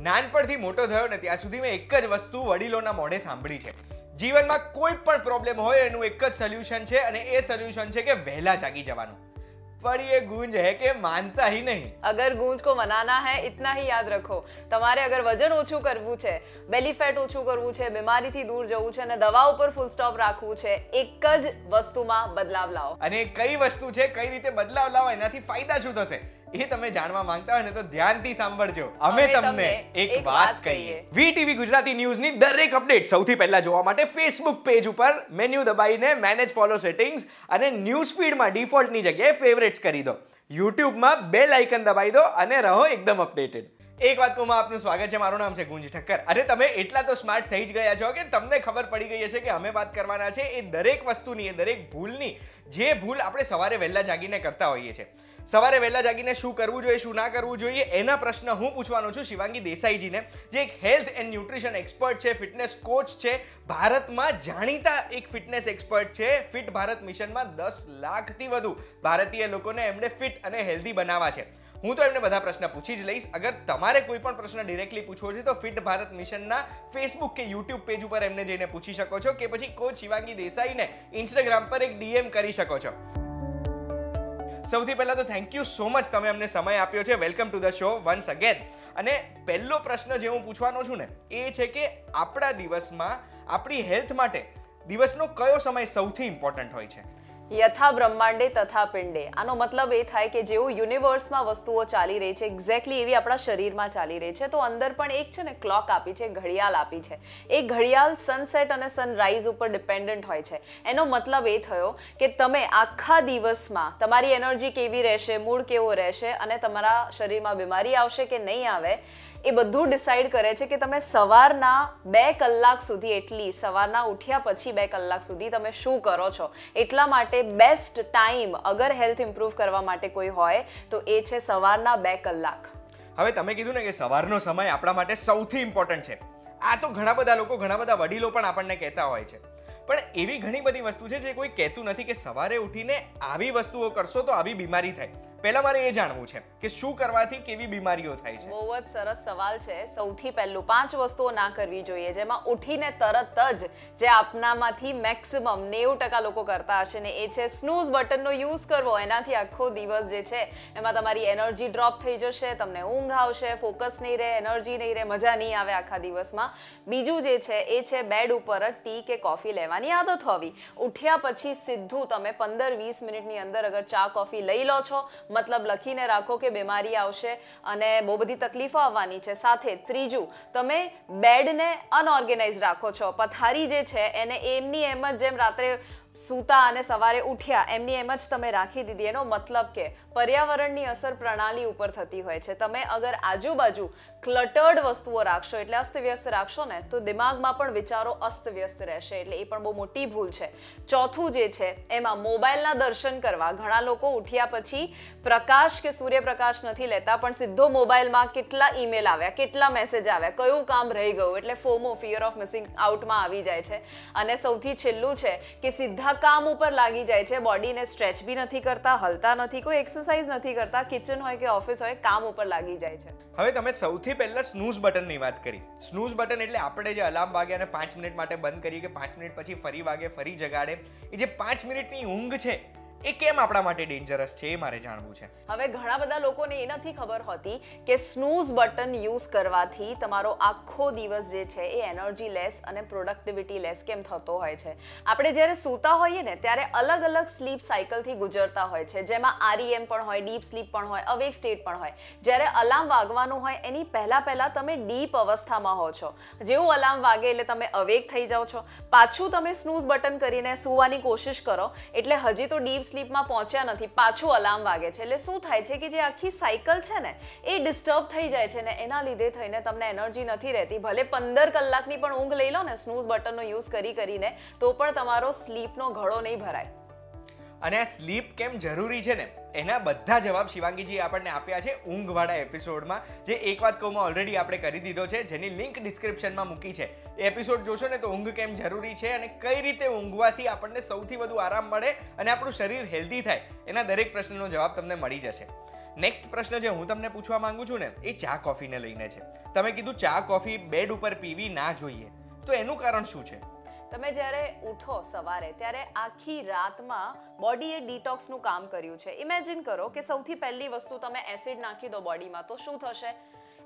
નાનપણથી મોટો થયો ને ત્યાં સુધી મેં એક જ વસ્તુ વડીલોના મોઢે સાંભળી છે જીવનમાં કોઈ પણ પ્રોબ્લેમ હોય એનું એક જ સોલ્યુશન છે અને એ સોલ્યુશન છે કે વહેલા જાગી જવાનું પણ ये गूंज है कि मानता ही नहीं અગર ગૂંજ કો મનાના હૈ ઇતના ही યાદ રખો તમારે અગર વજન ઓછું કરવું છે બેલી ફેટ ઓછું કરવું છે બીમારીથી દૂર જવું છે અને દવા ઉપર ફૂલ સ્ટોપ રાખવું છે એક જ વસ્તુમાં બદલાવ લાવો અને એ કઈ વસ્તુ છે કઈ રીતે બદલાવ લાવો એનાથી ફાયદા શું થશે એ તમે જાણવા માંગતા હોય ને તો ધ્યાનથી સાંભળજો. અમે તમને એક વાત કહીએ. વીટીવી ગુજરાતી ન્યૂઝની દરેક અપડેટ સૌથી પહેલા જોવા માટે ફેસબુક પેજ ઉપર મેન્યુ દબાઈને મેનેજ ફોલો સેટિંગ્સ અને ન્યૂઝ ફીડમાં ડિફોલ્ટની જગ્યાએ ફેવરેટ્સ કરી દો. યુટ્યુબમાં બેલ આઇકન દબાઈ દો અને રહો એકદમ અપડેટેડ એક વાત કહું આપનું સ્વાગત છે? મારું નામ છે ગુંજ ઠક્કર. અને તમે એટલા તો સ્માર્ટ થઈ જ ગયા છો કે તમને ખબર પડી ગઈ હશે કે અમે વાત કરવાના છે એ દરેક વસ્તુની એ દરેક ભૂલની જે ભૂલ આપણે સવારે વહેલા જાગીને કરતા હોઈએ છીએ. સવારે વહેલા જાગીને શું કરવું જોઈએ, શું ના કરવું જોઈએ, એના પ્રશ્ન હું પૂછવાનો છું શિવાંગી દેસાઈજીને, જે એક હેલ્થ એન્ડ ન્યુટ્રિશન એક્સપર્ટ છે, ફિટનેસ કોચ છે, ભારતમાં જાણીતા એક ફિટનેસ એક્સપર્ટ છે, ફિટ ભારત મિશનમાં દસ લાખથી વધુ ભારતીય લોકોને એમણે ફિટ અને હેલ્ધી બનાવવા છે. હું તો એમને બધા પ્રશ્ન પૂછી જ લઈશ. અગર તમારે કોઈ પણ પ્રશ્ન ડિરેક્ટલી પૂછવો છે, તો ફિટ ભારત મિશનના ફેસબુક કે યુટ્યુબ પેજ ઉપર એમને જઈને પૂછી શકો છો કે પછી કોચ શિવાંગી દેસાઈને ઇન્સ્ટાગ્રામ પર એક ડીએમ કરી શકો છો. સૌથી પહેલાં તો થેન્ક યુ સો મચ તમે અમને સમય આપ્યો છે. Welcome to the show once again અને પહેલો પ્રશ્ન જે હું પૂછવાનો છું ને, એ છે કે આપણા દિવસમાં આપણી હેલ્થ માટે દિવસનો કયો સમય સૌથી ઇમ્પોર્ટન્ટ હોય છે? યથા બ્રહ્માંડે તથા પિંડે. આનો મતલબ એ થાય કે જેવું યુનિવર્સમાં વસ્તુઓ ચાલી રહી છે એક્ઝેક્ટલી એવી આપણા શરીરમાં ચાલી રહી છે, તો અંદર પણ એક છે ને ક્લોક આપી છે, ઘડિયાળ આપી છે. એ ઘડિયાળ સનસેટ અને સનરાઈઝ ઉપર ડિપેન્ડન્ટ હોય છે. એનો મતલબ એ થયો કે તમે આખા દિવસમાં તમારી એનર્જી કેવી રહેશે મૂડ કેવો રહેશે અને તમારા શરીરમાં બીમારી આવશે કે નહીં આવે એ બધું ડિસાઈડ કરે છે કે તમે સવારના બે કલાક સુધી એટલી, સવારના ઉઠ્યા પછી બે કલાક સુધી તમે શું કરો છો? એટલા માટે બેસ્ટ ટાઈમ અગર હેલ્થ ઇમ્પ્રૂવ કરવા માટે કોઈ હોય, તો એ છે સવારના બે કલાક. હવે તમે કીધું ને કે સવારનો સમય આપણા માટે સૌથી ઇમ્પોર્ટન્ટ છે. આ તો ઘણા બધા લોકો, ઘણા બધા વડીલો પણ આપણને કહેતા હોય છે. પણ એવી ઘણી બધી વસ્તુ છે જે કોઈ કહેતું નથી કે સવારે ઉઠીને આવી વસ્તુઓ કરશો તો આવી બીમારી થાય. પહેલા મારે એ જાણવું છે કે શું કરવાથી કેવી બીમારીઓ થાય છે? બહુ જ સરસ સવાલ છે. સૌથી પહેલું પાંચ વસ્તુઓ ના કરવી જોઈએ, જેમાં ઉઠીને તરત જ જે આપનામાંથી મેક્સિમમ નેવું ટકા લોકો કરતા હશે ને એ છે સ્નૂઝ બટનનો યુઝ કરવો. એનાથી આખો દિવસ જે છે એમાં તમારી એનર્જી ડ્રોપ થઈ જશે, તમને ઊંઘ આવશે, ફોકસ નહીં રહે, એનર્જી નહીં રહે, મજા નહીં આવે આખા દિવસમાં. બીજું જે છે એ છે બેડ ઉપર જ ટી કે કોફી લેવાની આદત હોવી. ઉઠ્યા પછી સીધું તમે પંદર વીસ મિનિટની અંદર અગર ચા કોફી લઈ લો છો મતલબ લખીને રાખો કે બીમારી આવશે અને બહુ બધી તકલીફો આવવાની છે. સાથે ત્રીજું, તમે બેડને અનઓર્ગેનાઇઝ રાખો છો. પથારી જે છે, એને એમની એમ જ જેમ રાત્રે સૂતા અને સવારે ઉઠ્યા, એમની એમ જ તમે રાખી દીધી. એનો મતલબ કે પર્યાવરણની અસર પ્રણાલી ઉપર થતી હોય છે. તમે અગર આજુબાજુ ક્લટર્ડ વસ્તુઓ રાખશો, એટલે અસ્તવ્યસ્ત રાખશો ને, તો દિમાગમાં પણ વિચારો અસ્તવ્યસ્ત રહેશે. એટલે એ પણ બહુ મોટી ભૂલ છે. ચોથું જે છે, એમાં મોબાઈલના દર્શન કરવા. ઘણા લોકો ઉઠ્યા પછી પ્રકાશ કે સૂર્યપ્રકાશ નથી લેતા, પણ સીધો મોબાઈલમાં કેટલા ઈમેલ આવ્યા, કેટલા મેસેજ આવ્યા, કયું કામ રહી ગયું, એટલે ફોમો ફિયર ઓફ મિસિંગ આઉટમાં આવી જાય છે. અને સૌથી છેલ્લું છે કે સીધા કામ ઉપર લાગી જાય છે. બોડીને સ્ટ્રેચ બી નથી કરતા, હલતા નથી, કોઈ એક્સરસાઇઝ નથી કરતા કિચન હોય કે ઓફિસ હોય, કામ ઉપર લાગી જાય છે. હવે તમે સૌથી પહેલા સ્નૂઝ બટનની વાત કરી. સ્નૂઝ બટન એટલે આપણે જે અલાર્મ વાગે અને પાંચ મિનિટ માટે બંધ કરીએ કે પાંચ મિનિટ પછી ફરી વાગે, ફરી જગાડે, એ જે પાંચ મિનિટની ઊંઘ છે એ કેમ આપણા માટે ડેન્જરસ છે એ મારે જાણવું છે. હવે ઘણા બધા લોકોને એ નથી ખબર હોતી કે સ્નૂઝ બટન યુઝ કરવાથી તમારો આખો દિવસ જે છે એ એનર્જી લેસ અને પ્રોડક્ટિવિટી લેસ કેમ થતો હોય છે? આપણે જ્યારે સૂતા હોઈએ ને, ત્યારે અલગ અલગ સ્લીપ સાયકલથી ગુજરતા હોય છે. જેમાં આરઈએમ પણ હોય ડીપ સ્લીપ પણ હોય અવેક સ્ટેટ પણ હોય. જ્યારે અલાર્મ વાગવાનું હોય, એની પહેલાં પહેલાં તમે ડીપ અવસ્થામાં હો છો. જેવું અલાર્મ વાગે એટલે તમે અવેક થઈ જાઓ છો. પાછું તમે સ્નૂઝ બટન કરીને સૂવાની કોશિશ કરો. એટલે હજી તો ડીપ સ્લીપમાં પહોંચ્યા નથી, પાછું અલાર્મ વાગે છે. એટલે શું થાય છે કે જે આખી સાયકલ છે ને, એ ડિસ્ટર્બ થઈ જાય છે ને એના લીધે થઈને તમને એનર્જી નથી રહેતી. ભલે પંદર કલાકની પણ ઊંઘ લઈ લો ને સ્નૂઝ બટનનો યુઝ કરી કરીને, તો પણ તમારો સ્લીપનો ઘડો નહીં ભરાય. અને આ સ્લીપ કેમ જરૂરી છે ને? એના બધા જવાબ શિવાંગીજી આપણને આપ્યા છે ઊંઘવાળા એપિસોડમાં. જે એક વાત કહું ઓલરેડી આપણે કરી દીધો છે, જેની લિંક ડિસ્ક્રિપ્શનમાં મૂકી છે. એ એપિસોડ જોશો ને તો ઊંઘ કેમ જરૂરી છે અને કઈ રીતે ઊંઘવાથી આપણને સૌથી વધુ આરામ મળે અને આપણું શરીર હેલ્ધી થાય, એના દરેક પ્રશ્નનો જવાબ તમને મળી જશે. નેક્સ્ટ પ્રશ્ન જે હું તમને પૂછવા માંગુ છું ને, એ ચા કોફીને લઈને છે. તમે કીધું ચા કોફી બેડ ઉપર પીવી ના જોઈએ. તો એનું કારણ શું છે? તમે જ્યારે ઉઠો સવારે, ત્યારે આખી રાતમાં બોડીએ ડિટોક્સનું કામ કર્યું છે. ઇમેજિન કરો કે સૌથી પહેલી વસ્તુ તમે એસિડ નાખી દો બોડીમાં તો શું થશે?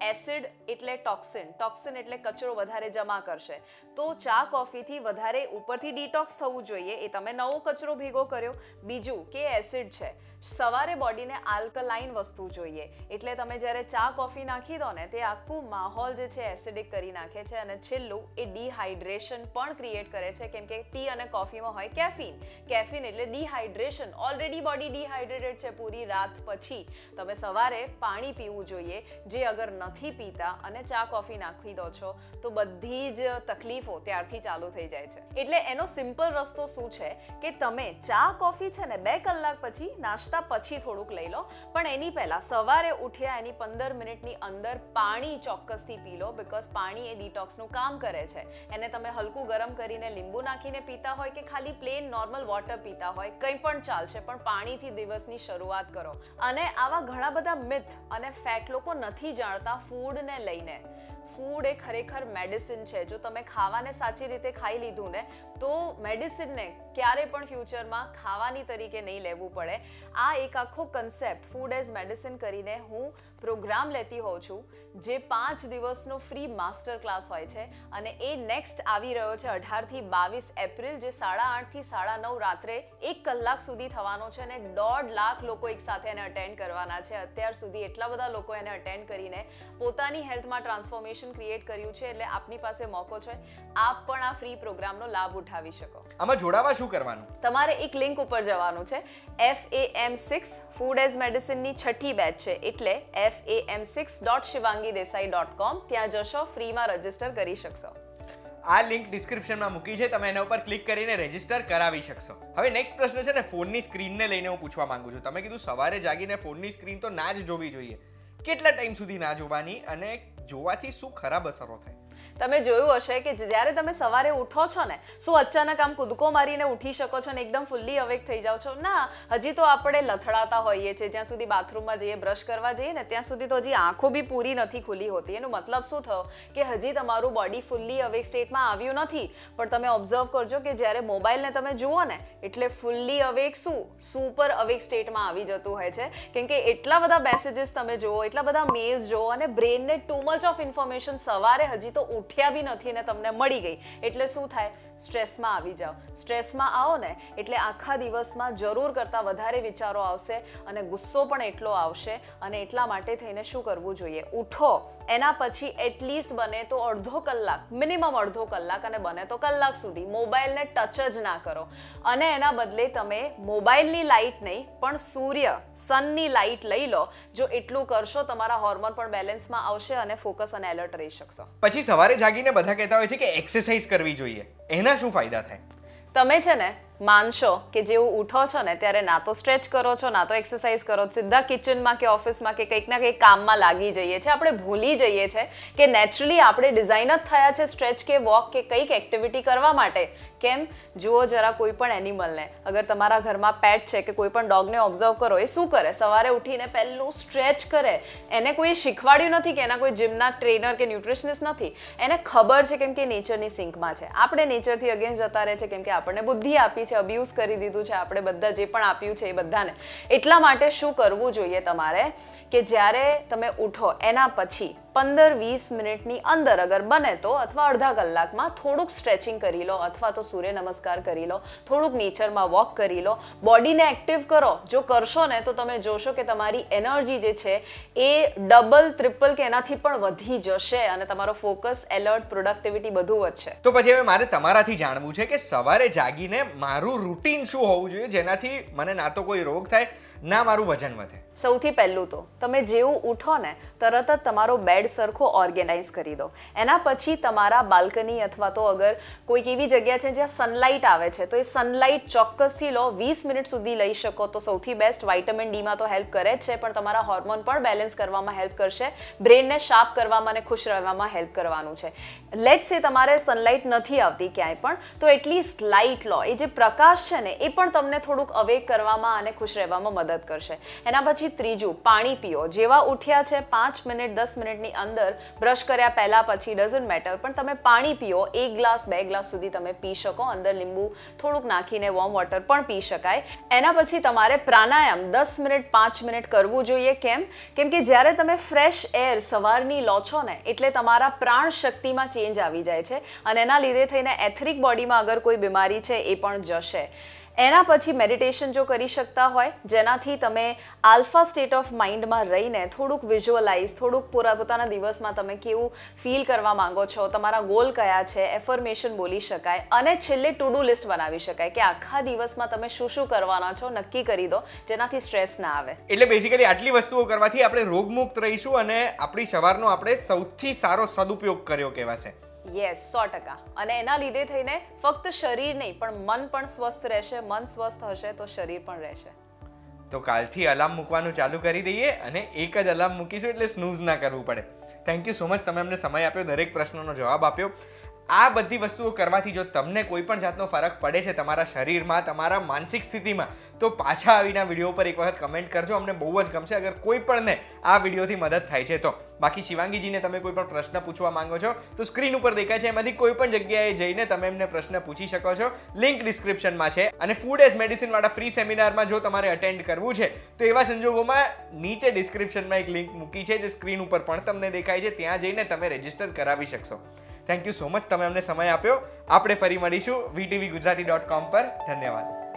એસિડ એટલે ટોક્સિન ટોક્સિન એટલે કચરો વધારે જમા કરશે. તો ચા કોફીથી વધારે ઉપરથી ડિટોક્સ થવું જોઈએ. એ તમે નવો કચરો ભેગો કર્યો. બીજું કે એસિડ છે. સવારે બોડીને આલ્કલાઇન વસ્તુ જોઈએ. એટલે તમે જ્યારે ચા, કોફી નાખી દો ને, તે આખું માહોલ જે છે, એસિડિક કરી નાખે છે અને છેલ્લું એ ડિહાઇડ્રેશન પણ ક્રિએટ કરે છે. કેમ કે ટી અને કોફીમાં હોય કેફીન. કેફીન એટલે ડિહાઇડ્રેશન. ઓલરેડી બોડી ડિહાઇડ્રેટેડ છે પૂરી રાત પછી. તમે સવારે પાણી પીવું જોઈએ, જે અગર નથી પીતા અને ચા, કોફી નાખી દો છો, તો બધી જ તકલીફો ત્યારથી ચાલુ થઈ જાય છે. એટલે એનો સિમ્પલ રસ્તો શું છે? કે તમે ચા, કોફી છે ને, બે કલાક પછી નાસ્તા પછી થોડુંક લઈ લો. પણ એની પહેલાં સવારે ઉઠ્યા એની પંદર મિનિટની અંદર પાણી ચોક્કસથી પી લો બિકોઝ પાણી એ ડિટોક્સનું કામ કરે છે. એને તમે હલકું ગરમ કરીને લીંબુ નાખીને પીતા હોય કે ખાલી પ્લેન નોર્મલ વોટર પીતા હોય, કંઈ પણ ચાલશે, પણ પાણીથી દિવસની શરૂઆત કરો. અને આવા ઘણા બધા મિથ અને ફેક્ટ લોકો નથી જાણતા ફૂડને લઈને. ફૂડ એ ખરેખર મેડિસિન છે. જો તમે ખાવાને સાચી રીતે ખાઈ લીધું ને, તો મેડિસિનને ક્યારે પણ ફ્યુચરમાં ખાવાની તરીકે નહીં લેવું પડે. આ એક આખો કન્સેપ્ટ ફૂડ એઝ મેડિસિન કરીને હું પ્રોગ્રામ લેતી હોઉં છું જે પાંચ દિવસનો ફ્રી માસ્ટર ક્લાસ હોય છે અને એ નેક્સ્ટ આવી રહ્યો છે અઢારથી બાવીસ એપ્રિલ જે સાડા આઠથી સાડા નવ રાત્રે એક કલાક સુધી થવાનો છે અને દોઢ લાખ લોકો એકસાથે એને અટેન્ડ કરવાના છે. અત્યાર સુધી એટલા બધા લોકો એને અટેન્ડ કરીને પોતાની હેલ્થમાં ટ્રાન્સફોર્મેશન ક્રિએટ કર્યું છે એટલે આપની પાસે મોકો છે. આપ પણ આ ફ્રી પ્રોગ્રામનો લાભ ઉઠાવી શકો. આમાં જોડાવા શું કરવાનું? તમારે એક લિંક ઉપર જવાનું છે. F A M six food as મેડિસિનની છઠ્ઠી બેચ છે. એટલે F A M six dot Shivangi Desai dot com ત્યાં જશો ફ્રીમાં રજિસ્ટર કરી શકશો. આ લિંક ડિસ્ક્રિપ્શનમાં મૂકી છે. તમે એના ઉપર ક્લિક કરીને રજિસ્ટર કરાવી શકશો. હવે નેક્સ્ટ પ્રશ્ન છે ને, ફોનની સ્ક્રીનને લઈને હું પૂછવા માંગુ છું. તમે કીધું સવારે જાગીને ફોનની સ્ક્રીન તો ના જ જોવી જોઈએ. કેટલા ટાઈમ સુધી ના જોવાની અને જોવાથી શું ખરાબ અસરો થાય? તમે જોયું હશે કે જ્યારે તમે સવારે ઉઠો છો ને, શું અચાનક આમ કૂદકો મારીને ઉઠી શકો છો ને, એકદમ ફૂલ્લી અવેક થઈ જાઓ છો? ના, હજી તો આપણે લથડાતા હોઈએ છીએ. જ્યાં સુધી બાથરૂમમાં જઈએ બ્રશ કરવા જઈએ ને, ત્યાં સુધી તો હજી આંખો બી પૂરી નથી ખુલી હોતી. એનો મતલબ શું થયો? કે હજી તમારું બોડી ફૂલ્લી અવેક સ્ટેટમાં આવ્યું નથી. પણ તમે ઓબ્ઝર્વ કરજો કે જ્યારે મોબાઈલને તમે જુઓ ને, એટલે ફૂલ્લી અવેક શું? સુપર અવેક સ્ટેટમાં આવી જતું હોય છે. કેમ કે એટલા બધા મેસેજીસ તમે જુઓ, એટલા બધા મેલ્સ જુઓ અને બ્રેનને ટુ મચ ઓફ ઇન્ફોર્મેશન સવારે હજી તો ઉઠ્યા બી નથી ને તમને મળી ગઈ. એટલે શું થાય? સ્ટ્રેસમાં આવી જાઓ. સ્ટ્રેસમાં આવો ને એટલે આખા દિવસમાં જરૂર કરતાં વધારે વિચારો આવશે અને ગુસ્સો પણ એટલો આવશે અને એટલા માટે થઈને શું કરવું જોઈએ? ઉઠો. એના પછી એટલીસ્ટ બને તો અડધો કલાક મિનિમમ અડધો કલાક અને બને તો કલાક સુધી. મોબાઈલને ટચ જ ના કરો. અને એના બદલે તમે મોબાઈલની લાઇટ નહીં પણ સૂર્ય સનની લાઇટ લઈ લો જો એટલું કરશો તમારા હોર્મોન પણ બેલેન્સમાં આવશે અને ફોકસ અને એલર્ટ રહી શકશો. પછી સવારે જાગીને બધા કહેતા હોય છે કે એક્સરસાઇઝ કરવી જોઈએ. એના શું ફાયદા થાય? તમે છે ને માનશો કે જેવું ઉઠો છો ને ત્યારે ના તો સ્ટ્રેચ કરો છો, ના તો એક્સરસાઇઝ કરો છો સીધા કિચનમાં કે ઓફિસમાં કે કંઈક ના કંઈક કામમાં લાગી જઈએ છીએ. આપણે ભૂલી જઈએ છીએ કે નેચરલી આપણે ડિઝાઇન જ થયા છે સ્ટ્રેચ કે વોક કે કંઈક એક્ટિવિટી કરવા માટે. કેમ? જુઓ જરા કોઈ પણ એનિમલને અગર તમારા ઘરમાં પેટ છે કે કોઈ પણ ડોગને ઓબ્ઝર્વ કરો, એ શું કરે? સવારે ઉઠીને પહેલું સ્ટ્રેચ કરે. એને કોઈ શીખવાડ્યું નથી કે એના કોઈ જિમના ટ્રેનર કે ન્યુટ્રિશનિસ્ટ નથી? એને ખબર છે કેમ કે નેચરની સિંકમાં છે. આપણે નેચરથી અગેન્સ્ટ જતા રહે છે કેમ કે આપણને બુદ્ધિ આપી છે અબ્યુઝ કરી દીધું છે, આપણે બધા જે પણ આપ્યું છે એ બધાને. એટલા માટે શું કરવું જોઈએ તમારે? કે જ્યારે તમે ઉઠો, એના પછી પંદર વીસ મિનિટની અંદર અગર બને તો અથવા અડધા કલાકમાં થોડુંક સ્ટ્રેચિંગ કરી લો અથવા તો સૂર્ય નમસ્કાર કરી લો, થોડુંક નેચરમાં વોક કરી લો, બોડીને એક્ટિવ કરો. જો કરશો ને તો તમે જોશો કે તમારી એનર્જી જે છે એ ડબલ ટ્રિપલ કે એનાથી પણ વધી જશે અને તમારો ફોકસ, એલર્ટ, પ્રોડક્ટિવિટી બધું વધશે. તો પછી હવે મારે તમારાથી જાણવું છે કે સવારે જાગીને મારું રૂટીન શું હોવું જોઈએ જેનાથી મને ના તો કોઈ રોગ થાય ના, મારું વજન વધે. સૌથી પહેલું તો, તમે જેવું ઉઠો ને, તરત જ તમારો બેડ સરખો ઓર્ગેનાઇઝ કરી દો. એના પછી તમારા બાલ્કની અથવા તો અગર કોઈક એવી જગ્યા છે જ્યાં સનલાઇટ આવે છે, તો એ સનલાઇટ ચોક્કસથી લો. વીસ મિનિટ સુધી લઈ શકો તો સૌથી બેસ્ટ વાઇટામિન ડીમાં તો હેલ્પ કરે જ છે, પણ તમારા હોર્મોન પણ બેલેન્સ કરવામાં હેલ્પ કરશે. બ્રેનને શાર્પ કરવામાં અને ખુશ રહેવામાં હેલ્પ કરવાનું છે. લેટ સે તમારે સનલાઇટ નથી આવતી ક્યાંય પણ, તો એટલીસ્ટ લાઇટ લો. એ જે પ્રકાશ છે ને, એ પણ તમને થોડુંક અવેક કરવામાં અને ખુશ રહેવામાં મદદ મદદ કરશે. એના પછી ત્રીજું, પાણી પીઓ. જેવા ઉઠ્યા છે, પાંચ મિનિટ, દસ મિનિટની અંદર બ્રશ કર્યા પહેલા પછી ડઝન્ટ મેટર પણ તમે પાણી પીઓ, એક ગ્લાસ, બે ગ્લાસ સુધી તમે પી શકો. અંદર લીંબુ થોડુંક નાખીને વોર્મ વોટર પણ પી શકાય. એના પછી તમારે પ્રાણાયામ, દસ મિનિટ, પાંચ મિનિટ કરવું જોઈએ. કેમ? કેમ કે જ્યારે તમે ફ્રેશ એર સવારની લો છો ને, એટલે તમારા પ્રાણ શક્તિમાં ચેન્જ આવી જાય છે. અને એના લીધે થઈને એથરિક બોડીમાં અગર કોઈ બીમારી છે, એ પણ જશે. એના પછી મેડિટેશન જો કરી શકતા હોય, જેનાથી તમે આલ્ફા સ્ટેટ ઓફ માઇન્ડમાં રહીને થોડુંક વિઝ્યુઅલાઇઝ થોડુંક પૂરા પોતાના દિવસમાં તમે કેવું ફીલ કરવા માંગો છો, તમારા ગોલ કયા છે એફર્મેશન બોલી શકાય, અને છેલ્લે ટુ ડુ લિસ્ટ બનાવી શકાય કે આખા દિવસમાં તમે શું શું કરવાના છો, નક્કી કરી દો, જેનાથી સ્ટ્રેસ ના આવે. એટલે બેઝિકલી આટલી વસ્તુઓ કરવાથી આપણે રોગમુક્ત રહીશું અને આપણી સવારનો આપણે સૌથી સારો સદુપયોગ કર્યો કહેવાશે. યસ સો ટકા. અને એના લીધે થઈને ફક્ત શરીર નહીં, પણ મન પણ સ્વસ્થ રહેશે. મન સ્વસ્થ હશે તો શરીર પણ રહેશે. તો કાલથી અલાર્મ મૂકવાનું ચાલુ કરી દઈએ અને એક જ અલાર્મ મૂકીશું એટલે સ્નૂઝ ના કરવું પડે. થેન્ક યુ સો મચ તમે અમને સમય આપ્યો, દરેક પ્રશ્નનો જવાબ આપ્યો. આ બધી વસ્તુઓ કરવાથી જો તમને કોઈ પણ જાતનો ફરક પડે છે તમારા શરીરમાં, તમારા માનસિક સ્થિતિમાં, તો પાછા આવીને વીડિયો પર એક વખત કમેન્ટ કરજો. અમને બહુ જ ગમશે અગર કોઈ પણને આ વિડીયોથી મદદ થાય છે. તો બાકી શિવાંગીજીને તમે કોઈ પણ પ્રશ્ન પૂછવા માંગો છો, તો સ્ક્રીન ઉપર દેખાય છે. એમાંથી કોઈ પણ જગ્યાએ જઈને તમે એમને પ્રશ્ન પૂછી શકો છો. લિંક ડિસ્ક્રિપ્શનમાં છે. અને ફૂડ એઝ મેડિસિનવાળા ફ્રી સેમિનારમાં જો તમારે અટેન્ડ કરવું છે, તો એવા સંજોગોમાં નીચે ડિસ્ક્રિપ્શનમાં એક લિંક મૂકી છે, જે સ્ક્રીન ઉપર પણ તમને દેખાય છે. ત્યાં જઈને તમે રજિસ્ટર કરાવી શકશો. થેન્ક યુ સો મચ તમે અમને સમય આપ્યો. આપણે ફરી મળીશું. વીટીવી ગુજરાતી ડોટ કોમ પર. ધન્યવાદ.